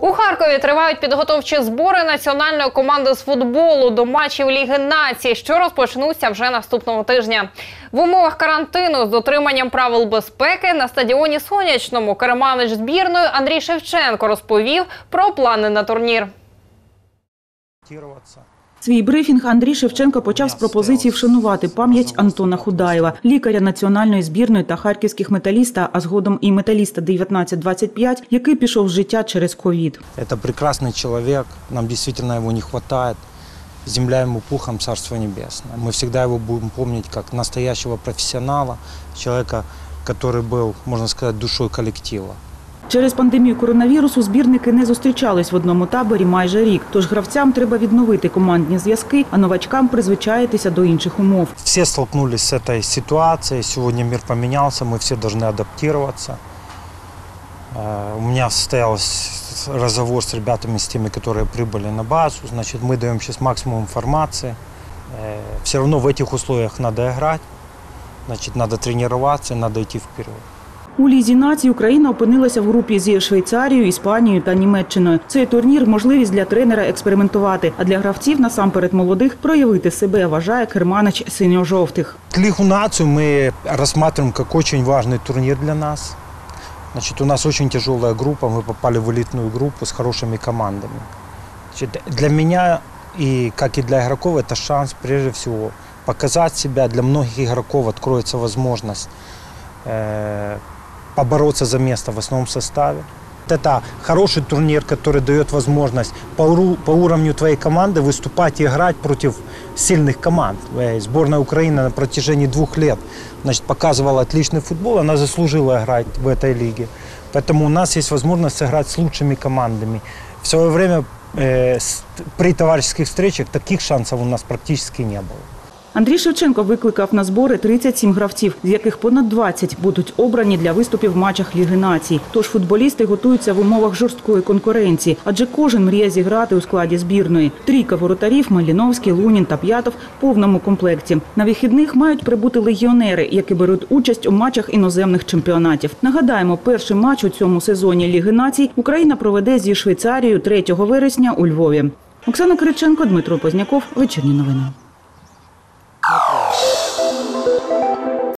У Харкові тривають підготовчі збори національної команди з футболу до матчів Ліги націй, що розпочнуться вже наступного тижня. В умовах карантину з дотриманням правил безпеки на стадіоні Сонячному керманич збірної Андрій Шевченко розповів про плани на турнір. Свій брифінг Андрій Шевченко почав з пропозиції вшанувати пам'ять Антона Худаєва, лікаря національної збірної та харківських металіста, а згодом і металіста 1925, який пішов з життя через ковід. Это прекрасный человек, нам действительно его не хватает. Земля ему пухом, Царство Небесное. Мы всегда его будем помнить как настоящего профессионала, человека, который был, можно сказать, душой коллектива. Через пандемію коронавірусу збірники не зустрічались в одному таборі майже рік. Тож гравцям треба відновити командні зв'язки, а новачкам призвичаїтися до інших умов. Все столкнулись с этой ситуацией, сегодня мир поменялся, мы все должны адаптироваться. Э, У меня состоялся разговор с ребятами, с теми, которые прибыли на базу. Значит, мы даем сейчас максимум информации. Все равно в этих условиях надо играть, значит, надо тренироваться, надо идти вперед. У лізі націй Україна опинилася в групі зі Швейцарією, Іспанією та Німеччиною. Цей турнір можливість для тренера експериментувати, а для гравців насамперед молодих проявити себе, вважає керманич синьо-жовтих. Лигу нацию мы рассматриваем как очень важный турнир для нас. Значит, у нас очень тяжелая группа, мы попали в элитную группу с хорошими командами. Значит, для меня и как и для игроков это шанс прежде всего показать себя. Для многих игроков откроется возможность э, побороться за место в основном составе. Это хороший турнир, который дает возможность по, уру- по уровню твоей команды выступать и играть против сильных команд. Э, Сборная Украины на протяжении двух лет значит, показывала отличный футбол, она заслужила играть в этой лиге. Поэтому у нас есть возможность сыграть с лучшими командами. В свое время э, с- при товарищеских встречах таких шансов у нас практически не было. Андрій Шевченко викликав на збори 37 гравців, з яких понад 20 будуть обрані для виступів в матчах Ліги націй. Тож футболісти готуються в умовах жорсткої конкуренції, адже кожен мріє зіграти у складі збірної. Трійка воротарів Маліновський, Лунін та П'ятов в повному комплекті. На вихідних мають прибути легіонери, які беруть участь у матчах іноземних чемпіонатів. Нагадаємо, перший матч у цьому сезоні Ліги націй Україна проведе зі Швейцарією 3 вересня у Львові. Оксана Кириченко, Дмитро Позняков. Вечірні новини.